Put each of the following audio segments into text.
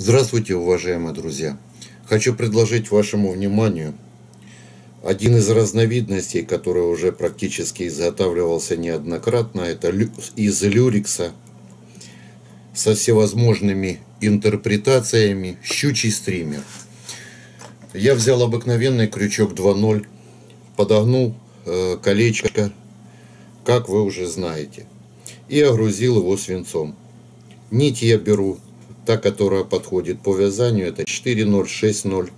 Здравствуйте, уважаемые друзья! Хочу предложить вашему вниманию один из разновидностей, который уже практически изготавливался неоднократно. Это из люрикса со всевозможными интерпретациями щучий стример. Я взял обыкновенный крючок 2.0, подогнул э, колечко, как вы уже знаете, и огрузил его свинцом. Нить я беру та, которая подходит по вязанию, это 4.0,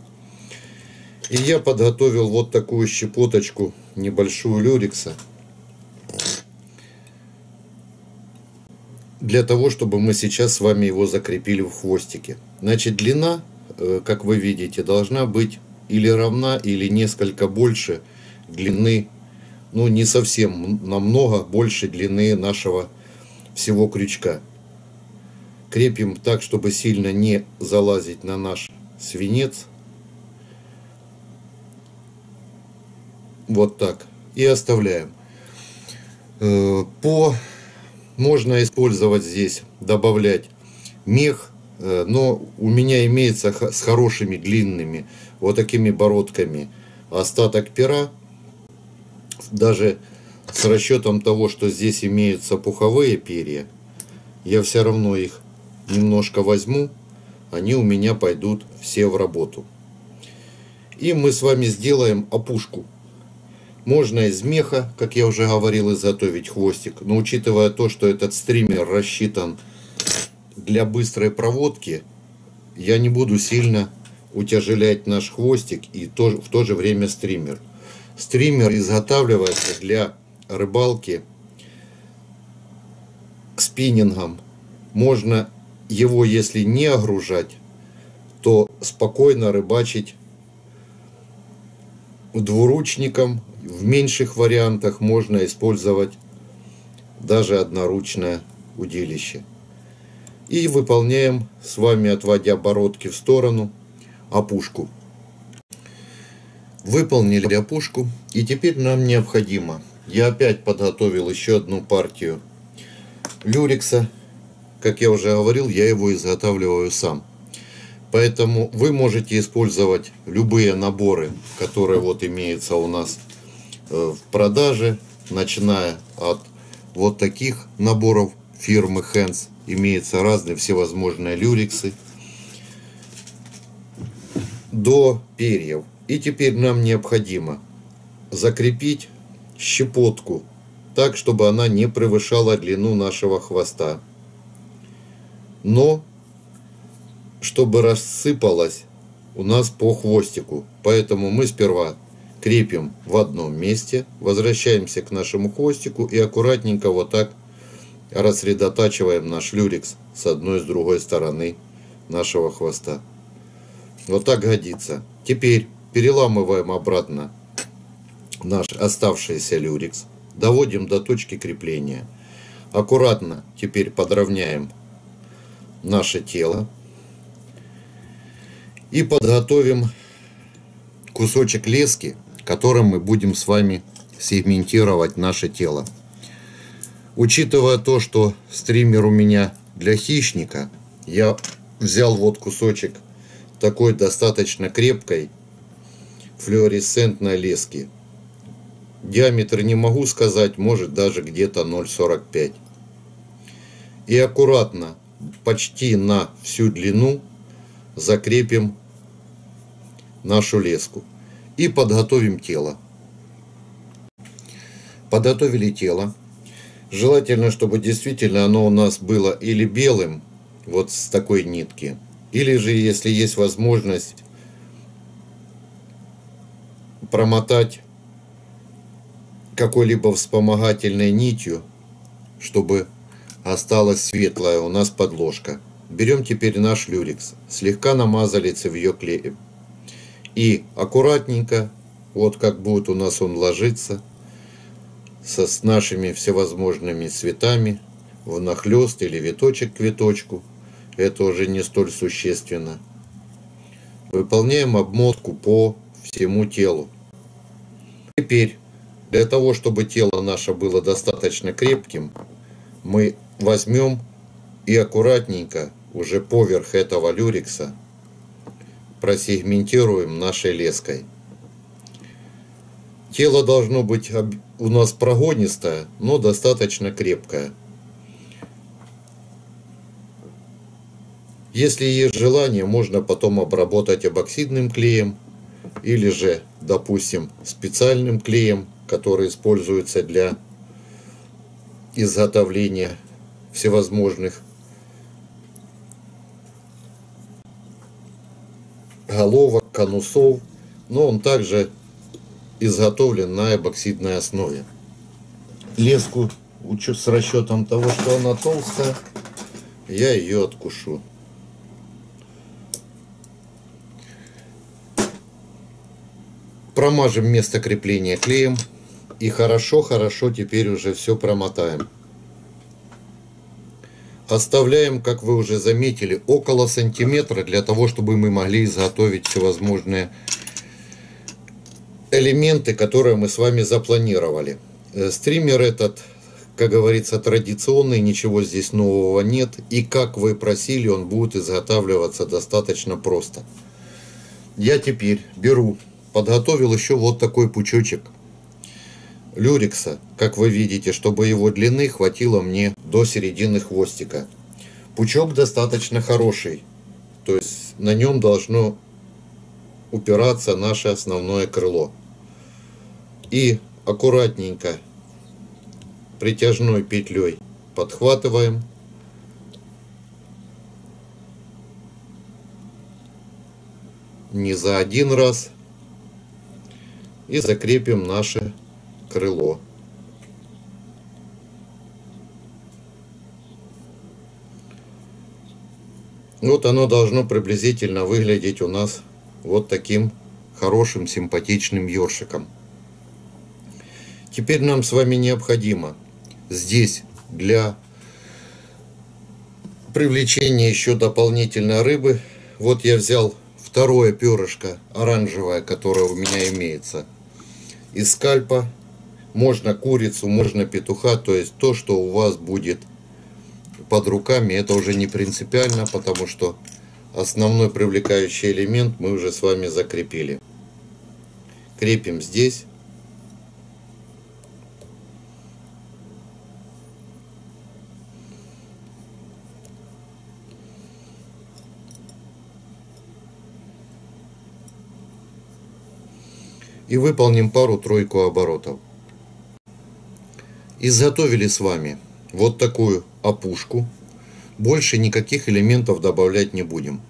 И я подготовил вот такую щепоточку, небольшую люрикса. Для того, чтобы мы сейчас с вами его закрепили в хвостике. Значит, длина, э, как вы видите, должна быть или равна, или несколько больше длины, ну не совсем, намного больше длины нашего всего крючка крепим так, чтобы сильно не залазить на наш свинец. Вот так. И оставляем. Э, по можно использовать здесь, добавлять мех, э, но у меня имеется с хорошими длинными вот такими бородками остаток пера, даже с расчетом того, что здесь имеются пуховые перья, я все равно их немножко возьму, они у меня пойдут все в работу. И мы с вами сделаем опушку. Можно из меха, как я уже говорил, изготовить хвостик. Но учитывая то, что этот стример рассчитан для быстрой проводки, я не буду сильно утяжелять наш хвостик и то, в то же время стример. Стример изготавливается для рыбалки к спиннингам. Можно его, если не огружать, то спокойно рыбачить двуручником. В меньших вариантах можно использовать даже одноручное удилище. И выполняем с вами, отводя бородки в сторону, опушку. Выполнили опушку. И теперь нам необходимо. Я опять подготовил еще одну партию люрикса как я уже говорил, я его изготавливаю сам. Поэтому вы можете использовать любые наборы, которые вот имеются у нас э, в продаже, начиная от вот таких наборов фирмы Hands. Имеются разные всевозможные люриксы до перьев. И теперь нам необходимо закрепить щепотку так, чтобы она не превышала длину нашего хвоста но чтобы рассыпалось у нас по хвостику. Поэтому мы сперва крепим в одном месте, возвращаемся к нашему хвостику и аккуратненько вот так рассредотачиваем наш люрикс с одной и с другой стороны нашего хвоста. Вот так годится. Теперь переламываем обратно наш оставшийся люрикс, доводим до точки крепления. Аккуратно теперь подровняем наше тело и подготовим кусочек лески, которым мы будем с вами сегментировать наше тело. Учитывая то, что стример у меня для хищника, я взял вот кусочек такой достаточно крепкой флуоресцентной лески. Диаметр не могу сказать, может даже где-то 0,45. И аккуратно почти на всю длину закрепим нашу леску и подготовим тело. Подготовили тело. Желательно, чтобы действительно оно у нас было или белым, вот с такой нитки, или же, если есть возможность, промотать какой-либо вспомогательной нитью, чтобы осталась светлая у нас подложка. Берем теперь наш люрикс, слегка намазали цевье клеем. И аккуратненько, вот как будет у нас он ложиться, со, с нашими всевозможными цветами, внахлёст или виточек к виточку, это уже не столь существенно. Выполняем обмотку по всему телу. Теперь, для того, чтобы тело наше было достаточно крепким, мы возьмем и аккуратненько уже поверх этого люрикса просегментируем нашей леской. Тело должно быть у нас прогонистое, но достаточно крепкое. Если есть желание, можно потом обработать эбоксидным клеем или же, допустим, специальным клеем, который используется для изготовления всевозможных головок, конусов, но он также изготовлен на эбоксидной основе. Леску с расчетом того, что она толстая, я ее откушу. Промажем место крепления клеем и хорошо-хорошо теперь уже все промотаем. Оставляем, как вы уже заметили, около сантиметра для того, чтобы мы могли изготовить всевозможные элементы, которые мы с вами запланировали. Э, стример этот, как говорится, традиционный, ничего здесь нового нет. И как вы просили, он будет изготавливаться достаточно просто. Я теперь беру, подготовил еще вот такой пучочек люрикса, как вы видите, чтобы его длины хватило мне до середины хвостика. Пучок достаточно хороший, то есть на нем должно упираться наше основное крыло. И аккуратненько притяжной петлей подхватываем. Не за один раз. И закрепим наше крыло. Вот оно должно приблизительно выглядеть у нас вот таким хорошим симпатичным ёршиком. Теперь нам с вами необходимо здесь для привлечения еще дополнительной рыбы. Вот я взял второе перышко оранжевое, которое у меня имеется. Из скальпа можно курицу, можно петуха, то есть то, что у вас будет под руками, это уже не принципиально, потому что основной привлекающий элемент мы уже с вами закрепили. Крепим здесь. и выполним пару-тройку оборотов. Изготовили с вами вот такую опушку. Больше никаких элементов добавлять не будем.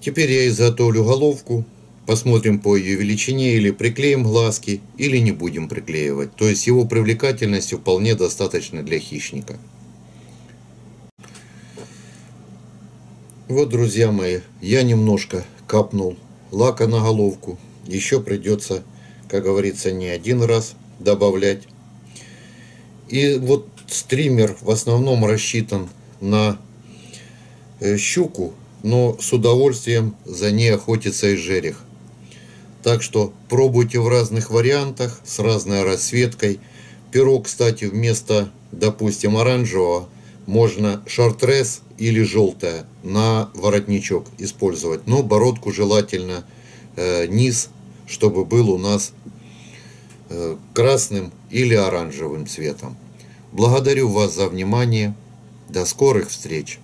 Теперь я изготовлю головку. Посмотрим по ее величине или приклеим глазки, или не будем приклеивать. То есть его привлекательности вполне достаточно для хищника. Вот, друзья мои, я немножко капнул лака на головку. Еще придется как говорится, не один раз добавлять. И вот стример в основном рассчитан на э, щуку, но с удовольствием за ней охотится и жерех. Так что пробуйте в разных вариантах, с разной расцветкой. Перо, кстати, вместо, допустим, оранжевого, можно шартрес или желтое на воротничок использовать. Но бородку желательно э, низ чтобы был у нас красным или оранжевым цветом. Благодарю вас за внимание. До скорых встреч!